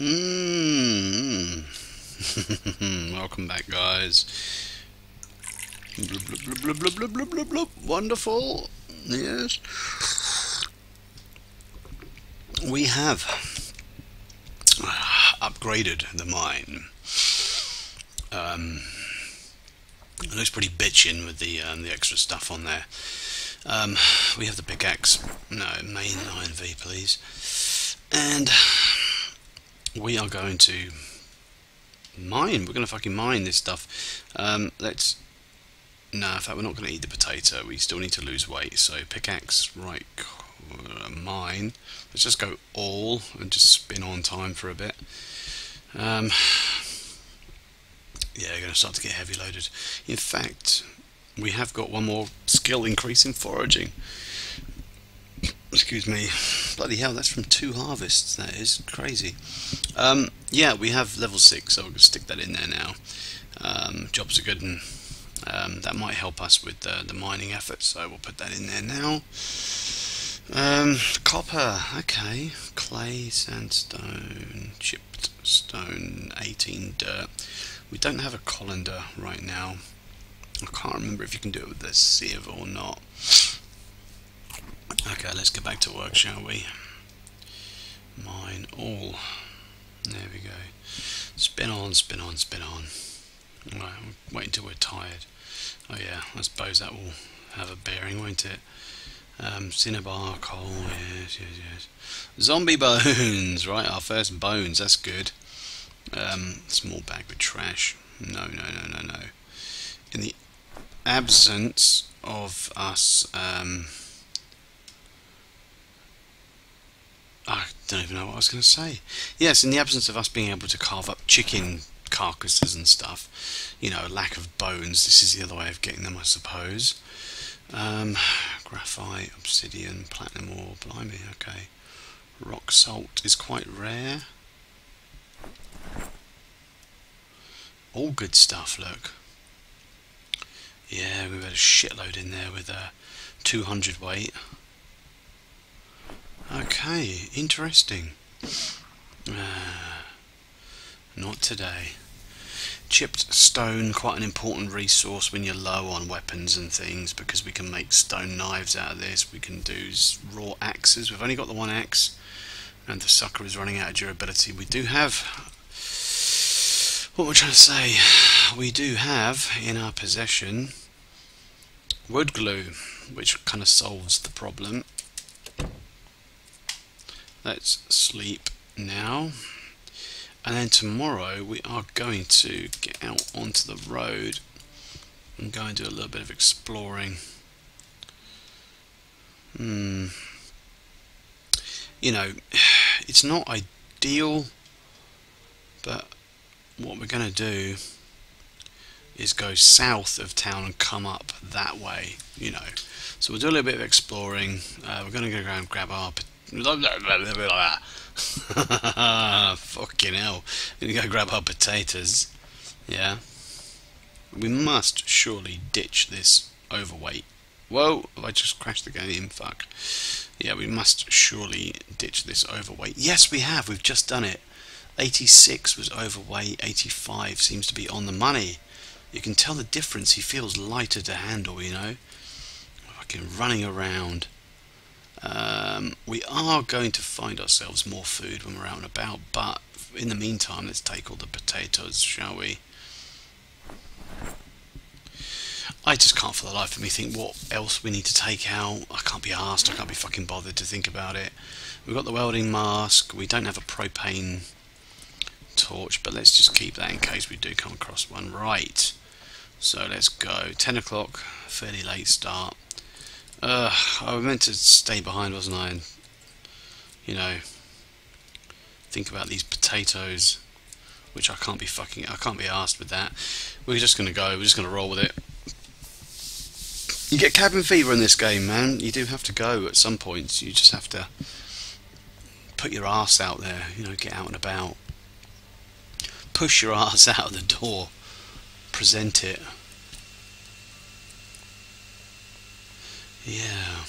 Mmm. Welcome back, guys. Blub, blub, blub, blub, blub, blub, blub, blub. Wonderful. Yes. We have upgraded the mine. Um, it looks pretty bitchin' with the um, the extra stuff on there. Um, we have the pickaxe. No, main iron V, please. And we are going to mine. We're going to fucking mine this stuff. Um, let's. No, in fact, we're not going to eat the potato. We still need to lose weight. So pickaxe, right, uh, mine. Let's just go all and just spin on time for a bit. Um, yeah, we're going to start to get heavy loaded. In fact, we have got one more skill increase in foraging. Excuse me. Bloody hell, that's from two harvests, that is. Crazy. Um, yeah, we have level 6, so we'll stick that in there now. Um, jobs are good, and um, that might help us with the, the mining efforts, so we'll put that in there now. Um, copper, okay. Clay, sandstone, chipped stone, 18 dirt. We don't have a colander right now. I can't remember if you can do it with the sieve or not. Okay, let's get back to work, shall we? Mine all. There we go. Spin on, spin on, spin on. Right, wait until we're tired. Oh yeah, I suppose that will have a bearing, won't it? Um, cinnabar, coal, yes, yes, yes. Zombie bones, right, our first bones, that's good. Um, small bag with trash. No, no, no, no, no. In the absence of us, um, I don't even know what I was going to say. Yes, in the absence of us being able to carve up chicken carcasses and stuff, you know, lack of bones, this is the other way of getting them, I suppose. Um, graphite, obsidian, platinum ore, blimey, okay. Rock salt is quite rare. All good stuff, look. Yeah, we've had a shitload in there with a 200 weight. Okay, interesting. Uh, not today. Chipped stone, quite an important resource when you're low on weapons and things because we can make stone knives out of this. We can do raw axes. We've only got the one axe and the sucker is running out of durability. We do have, what we're trying to say, we do have in our possession wood glue which kind of solves the problem. Let's sleep now. And then tomorrow we are going to get out onto the road and go and do a little bit of exploring. Hmm. You know it's not ideal but what we're going to do is go south of town and come up that way you know. So we'll do a little bit of exploring. Uh, we're going to go and grab our Fucking hell. Gonna go grab our potatoes. Yeah. We must surely ditch this overweight. Whoa, I just crashed the game. Fuck. Yeah, we must surely ditch this overweight. Yes, we have. We've just done it. 86 was overweight. 85 seems to be on the money. You can tell the difference. He feels lighter to handle, you know. Fucking running around. Um, we are going to find ourselves more food when we're out and about, but in the meantime, let's take all the potatoes, shall we? I just can't for the life of me think what else we need to take out. I can't be asked, I can't be fucking bothered to think about it. We've got the welding mask, we don't have a propane torch, but let's just keep that in case we do come across one. Right, so let's go. 10 o'clock, fairly late start. Uh, I was meant to stay behind, wasn't I? And, you know, think about these potatoes, which I can't be fucking, I can't be asked with that. We're just gonna go. We're just gonna roll with it. You get cabin fever in this game, man. You do have to go at some points. You just have to put your ass out there. You know, get out and about. Push your ass out of the door. Present it. Yeah.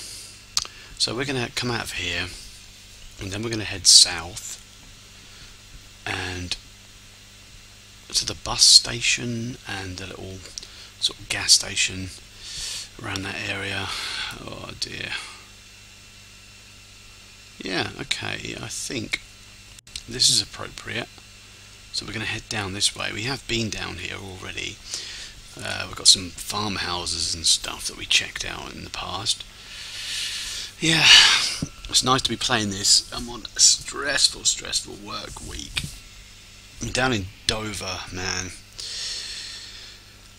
So we're going to come out of here, and then we're going to head south, and to the bus station and the little sort of gas station around that area. Oh dear. Yeah, okay, I think this is appropriate. So we're going to head down this way. We have been down here already. Uh, we've got some farmhouses and stuff that we checked out in the past. Yeah, it's nice to be playing this. I'm on a stressful, stressful work week. I'm down in Dover, man.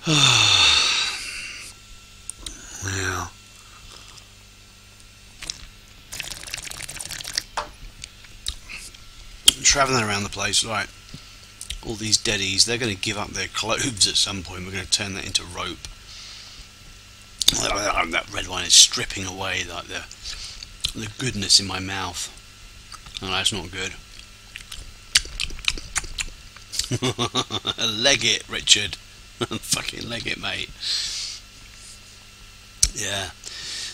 yeah. Travelling around the place, right all these deadies, they're going to give up their clothes at some point. We're going to turn that into rope. That red wine is stripping away like the the goodness in my mouth. Oh, that's not good. leg it, Richard. Fucking leg it, mate. Yeah.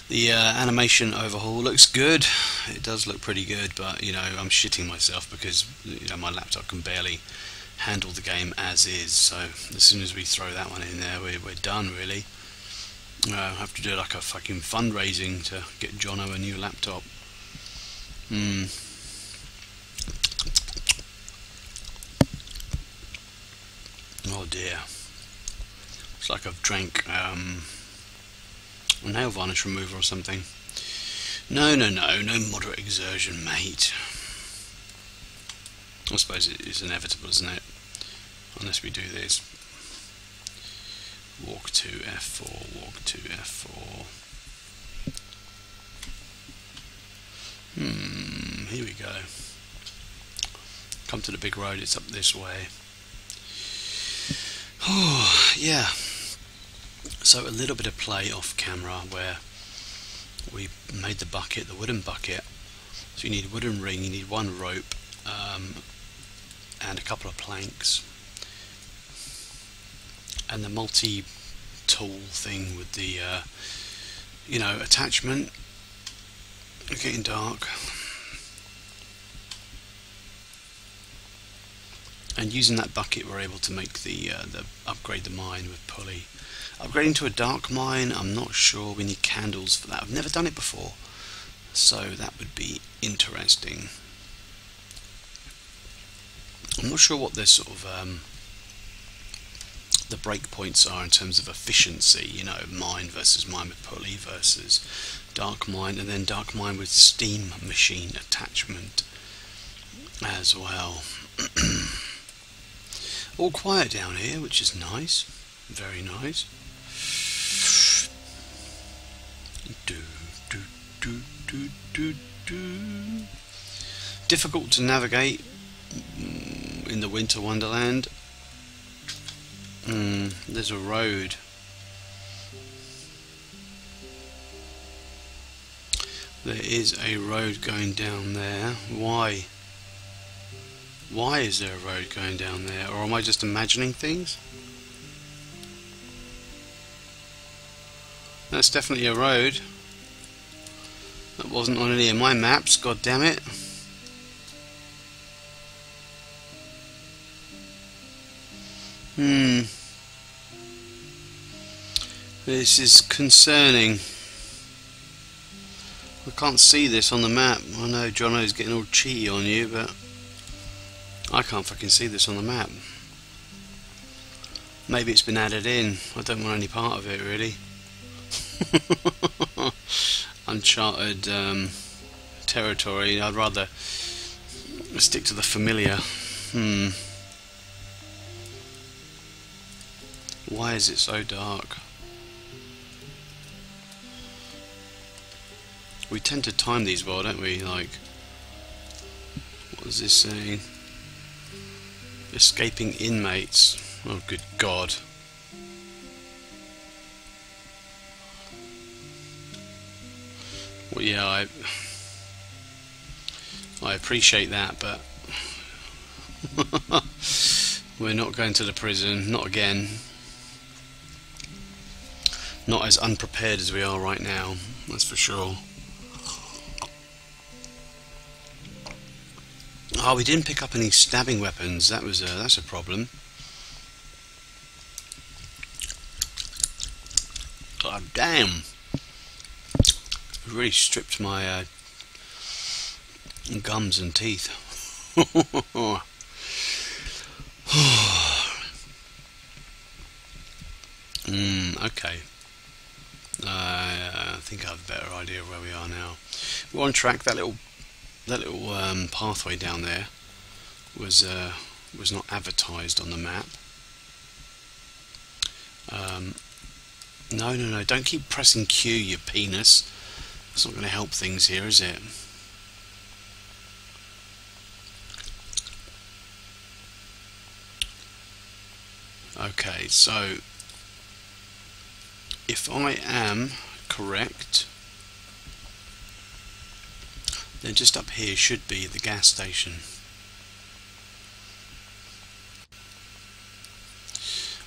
The uh, animation overhaul looks good. It does look pretty good, but you know I'm shitting myself because you know my laptop can barely handle the game as is. So as soon as we throw that one in there, we're, we're done really. Uh, have to do like a fucking fundraising to get Jonno a new laptop. Hmm. Oh dear. It's like I've drank um, nail varnish remover or something. No, no, no, no moderate exertion, mate. I suppose it is inevitable, isn't it? Unless we do this. Walk to F4, walk to F4. Hmm, here we go. Come to the big road, it's up this way. Oh, yeah. So a little bit of play off camera where we made the bucket, the wooden bucket. So you need a wooden ring, you need one rope, um, and a couple of planks and the multi-tool thing with the uh, you know attachment. It's getting dark. And using that bucket we're able to make the, uh, the upgrade the mine with pulley. Upgrading to a dark mine I'm not sure we need candles for that. I've never done it before. So that would be interesting. I'm not sure what this sort of um, the breakpoints are in terms of efficiency. You know, mine versus mine with pulley versus dark mine, and then dark mine with steam machine attachment as well. All quiet down here, which is nice, very nice. Do do do do do do. Difficult to navigate in the Winter Wonderland. Hmm, there's a road. There is a road going down there. Why? Why is there a road going down there? Or am I just imagining things? That's definitely a road. That wasn't on any of my maps, god damn it. Hmm. This is concerning. I can't see this on the map. I know Jonno's getting all cheaty on you, but I can't fucking see this on the map. Maybe it's been added in. I don't want any part of it, really. Uncharted um, territory. I'd rather stick to the familiar. Hmm. Why is it so dark? We tend to time these well, don't we? Like, what is this saying? Escaping inmates. Oh, good God. Well, yeah, I I appreciate that, but we're not going to the prison, not again not as unprepared as we are right now, that's for sure. Oh, we didn't pick up any stabbing weapons. That was a, that's a problem. God damn! Really stripped my uh, gums and teeth. mm, okay. Uh, I think I have a better idea of where we are now. We're on track. That little that little um, pathway down there was uh, was not advertised on the map. Um, no, no, no! Don't keep pressing Q, you penis. That's not going to help things here, is it? Okay, so if I am correct, then just up here should be the gas station.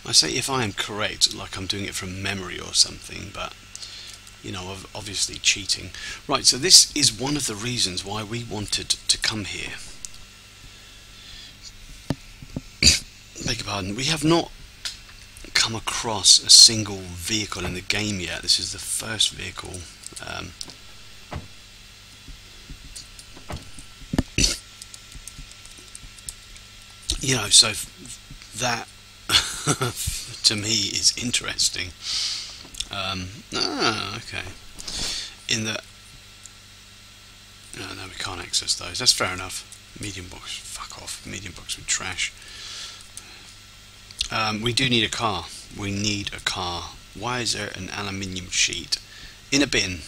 I say if I am correct, like I'm doing it from memory or something, but you know, obviously cheating. Right, so this is one of the reasons why we wanted to come here. Beg your pardon, we have not come across a single vehicle in the game yet. This is the first vehicle. Um, you know, so that to me is interesting. Um, ah, okay. In the no, no, we can't access those. That's fair enough. Medium box, fuck off. Medium box with trash. Um, we do need a car. We need a car. Why is there an aluminium sheet in a bin?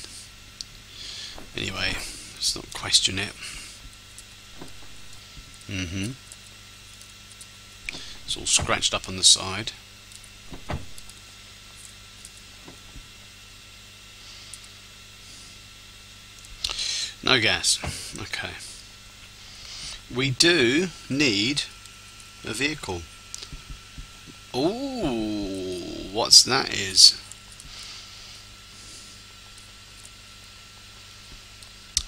Anyway, let's not question it. Mm-hmm. It's all scratched up on the side. No gas. Okay. We do need a vehicle. Oh, what's that is?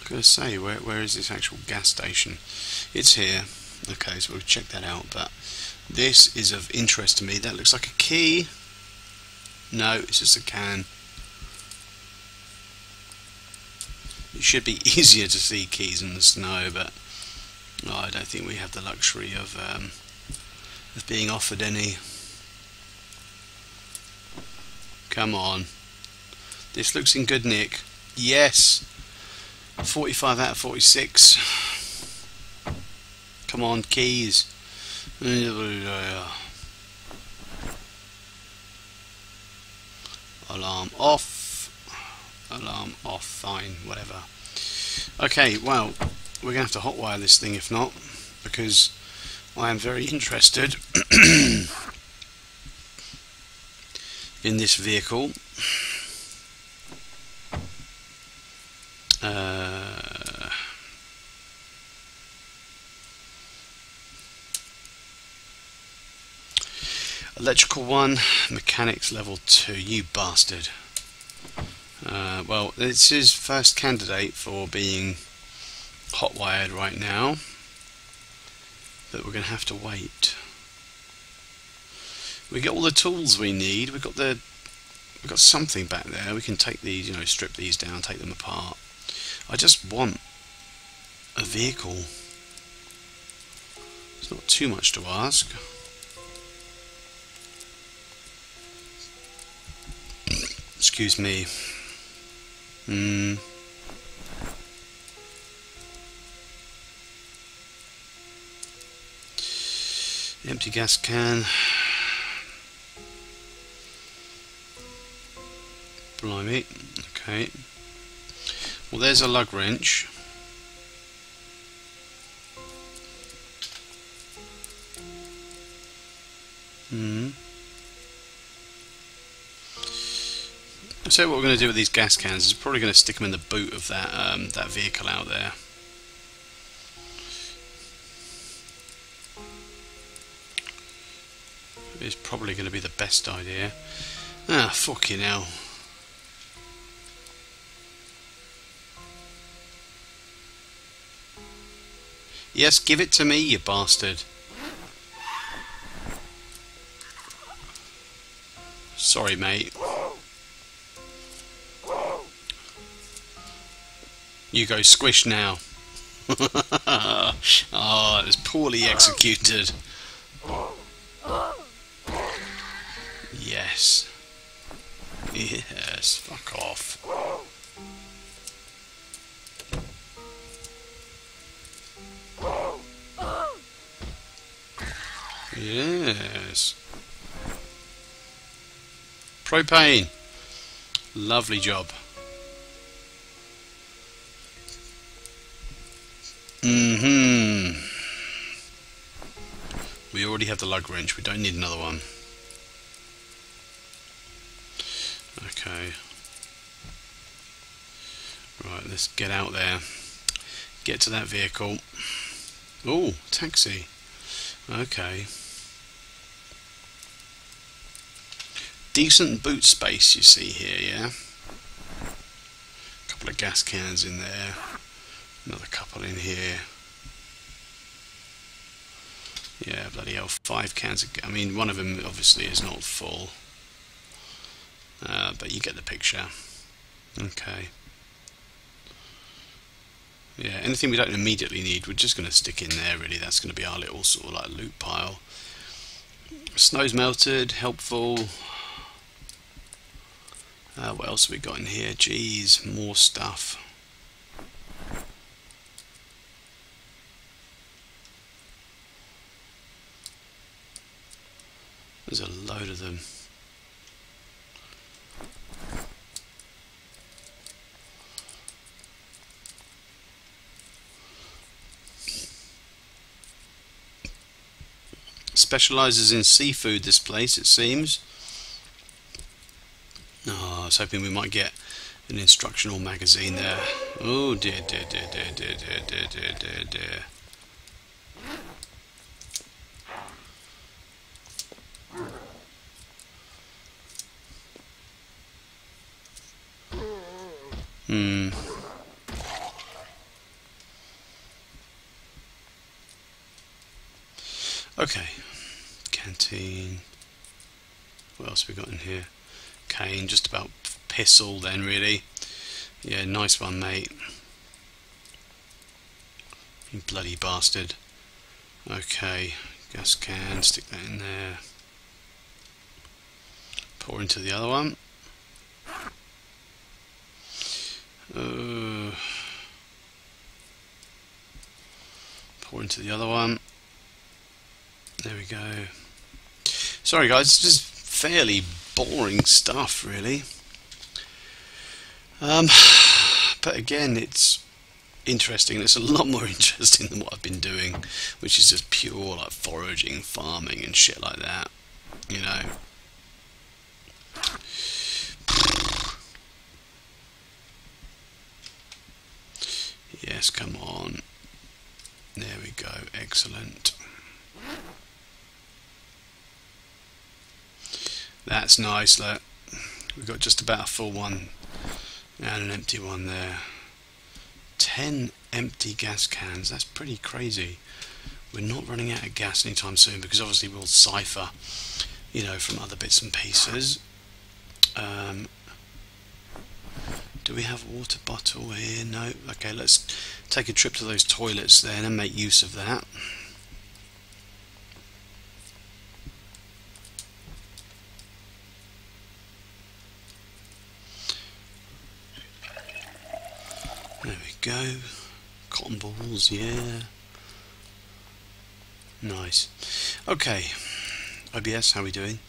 I'm to say, where, where is this actual gas station? It's here. Okay, so we'll check that out. But this is of interest to me. That looks like a key. No, it's just a can. It should be easier to see keys in the snow, but I don't think we have the luxury of um, of being offered any. Come on. This looks in good nick. Yes. 45 out of 46. Come on, keys. Alarm off. Alarm off. Fine, whatever. Okay, well, we're going to have to hotwire this thing if not, because I am very interested in this vehicle. Electrical 1, mechanics level 2, you bastard. Uh, well, this is first candidate for being hot wired right now, but we're going to have to wait we get all the tools we need. We've got the we've got something back there. We can take these, you know, strip these down, take them apart. I just want a vehicle. It's not too much to ask. Excuse me. Hmm. Empty gas can. Blimey. Okay. Well, there's a lug wrench. Hmm. So what we're going to do with these gas cans is probably going to stick them in the boot of that um, that vehicle out there. It's probably going to be the best idea. Ah, fucking hell. Yes, give it to me, you bastard. Sorry, mate. You go squish now. oh, it was poorly executed. Yes. Yes, fuck off. Yes. Propane. Lovely job. Mm-hmm. We already have the lug wrench. We don't need another one. Okay. Right, let's get out there. Get to that vehicle. Oh, taxi. Okay. Decent boot space you see here, yeah? A couple of gas cans in there. Another couple in here. Yeah, bloody hell, five cans of... I mean, one of them obviously is not full. Uh, but you get the picture. Okay. Yeah, anything we don't immediately need, we're just going to stick in there, really. That's going to be our little sort of like loot pile. Snow's melted, helpful. Uh, what else have we got in here? Geez, more stuff. There's a load of them. Specialises in seafood this place it seems. Oh, I was hoping we might get an instructional magazine there. Oh dear dear dear dear dear dear dear dear dear dear. Hmm. Okay. Canteen. What else we got in here? Cane, just about piss all then really. Yeah, nice one mate. You bloody bastard. Okay, gas can, stick that in there. Pour into the other one. Uh, into the other one. There we go. Sorry guys, just fairly boring stuff really. Um, but again, it's interesting. It's a lot more interesting than what I've been doing, which is just pure like foraging, farming, and shit like that. You know. Yes, come on. There we go. Excellent. That's nice, look. We've got just about a full one and an empty one there. Ten empty gas cans, that's pretty crazy. We're not running out of gas anytime soon because obviously we'll cipher, you know, from other bits and pieces. Um, do we have a water bottle here? No. Okay, let's take a trip to those toilets then and make use of that. There we go. Cotton balls, yeah. Nice. Okay. OBS, how are we doing?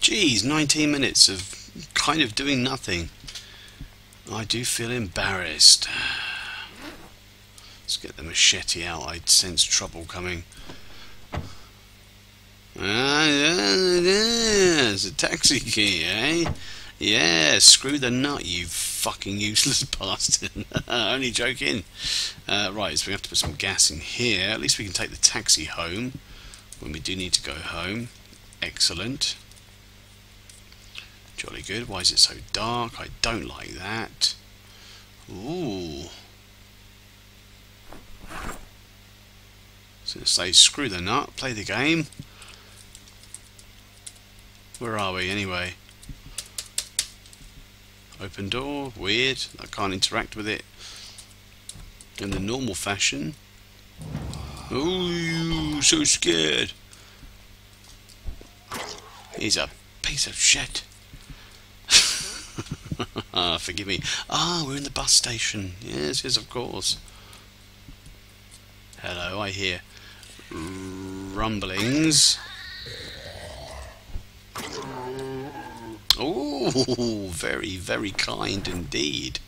Geez, 19 minutes of kind of doing nothing. I do feel embarrassed. Let's get the machete out. I sense trouble coming. Ah, it's a taxi key, eh? Yeah, screw the nut, you fucking useless bastard. Only joking. Uh, right, so we have to put some gas in here. At least we can take the taxi home when we do need to go home. Excellent. Jolly good. Why is it so dark? I don't like that. Ooh. So say screw the nut, play the game. Where are we anyway? Open door, weird. I can't interact with it. in the normal fashion. Oh, so scared. He's a piece of shit. Ah, forgive me. Ah, we're in the bus station. Yes, yes, of course. Hello, I hear rumblings. Oh, very, very kind indeed.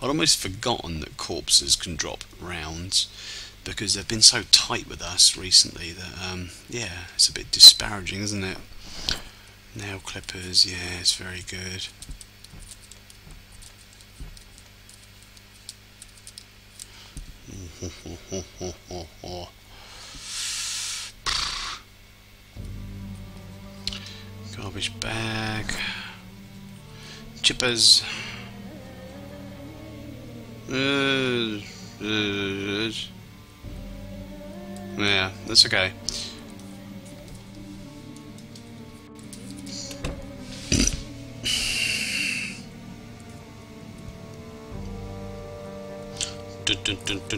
I'd almost forgotten that corpses can drop rounds because they've been so tight with us recently that, um, yeah, it's a bit disparaging, isn't it? Nail clippers, yeah, it's very good. Garbage bag. Chippers. Uh, uh, yeah, that's okay.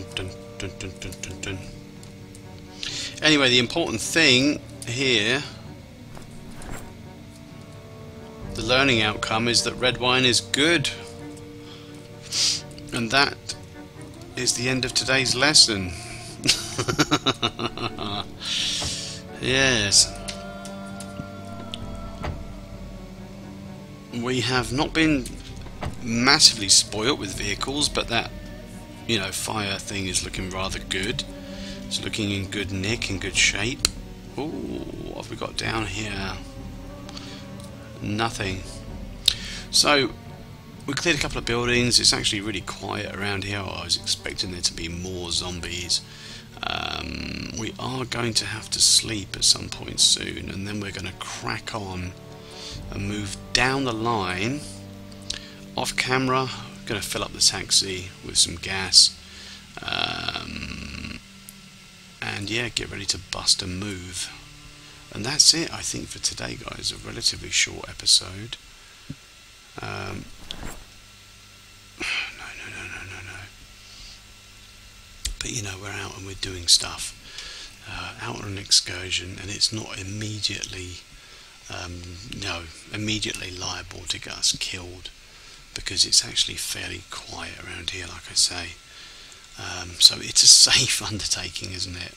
Anyway, the important thing here, the learning outcome is that red wine is good. And that is the end of today's lesson. yes. We have not been massively spoilt with vehicles, but that you know, fire thing is looking rather good. It's looking in good nick and good shape. Ooh, what have we got down here? Nothing. So, we cleared a couple of buildings. It's actually really quiet around here. I was expecting there to be more zombies. Um, we are going to have to sleep at some point soon, and then we're going to crack on and move down the line off camera going to fill up the taxi with some gas um, and yeah get ready to bust a move. And that's it I think for today guys. A relatively short episode. Um, no no no no no no. But you know we're out and we're doing stuff. Uh, out on an excursion and it's not immediately um, no immediately liable to get us killed because it's actually fairly quiet around here, like I say. Um, so it's a safe undertaking, isn't it?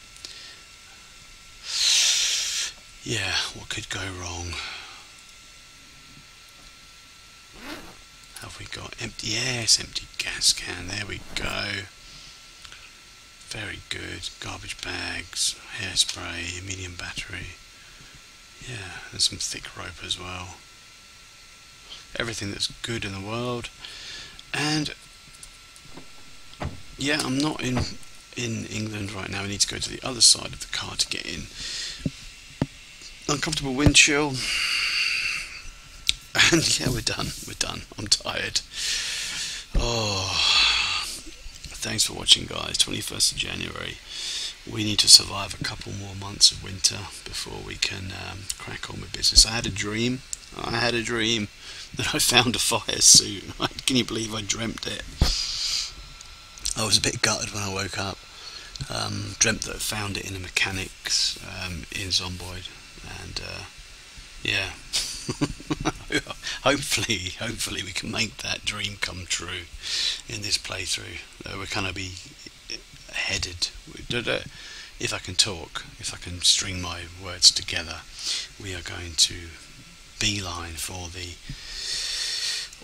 Yeah, what could go wrong? Have we got empty? Yes, empty gas can. There we go. Very good. Garbage bags, hairspray, medium battery. Yeah, and some thick rope as well everything that's good in the world. And yeah, I'm not in in England right now. I need to go to the other side of the car to get in. Uncomfortable wind chill. And yeah, we're done. We're done. I'm tired. Oh, thanks for watching, guys. 21st of January. We need to survive a couple more months of winter before we can um, crack on with business. I had a dream. I had a dream that I found a fire suit. Can you believe I dreamt it? I was a bit gutted when I woke up. Um, dreamt that I found it in a mechanics um, in Zomboid, and uh, yeah. hopefully, hopefully we can make that dream come true in this playthrough. Uh, we're gonna be headed. If I can talk, if I can string my words together, we are going to beeline for the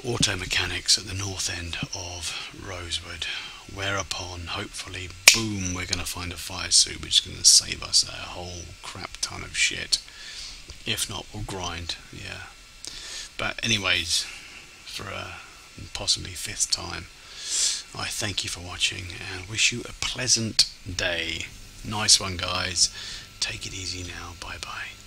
auto mechanics at the north end of Rosewood. Whereupon, hopefully, boom, we're going to find a fire suit which is going to save us a whole crap ton of shit. If not, we'll grind, yeah. But anyways, for a possibly fifth time, I thank you for watching and wish you a pleasant day. Nice one, guys. Take it easy now. Bye bye.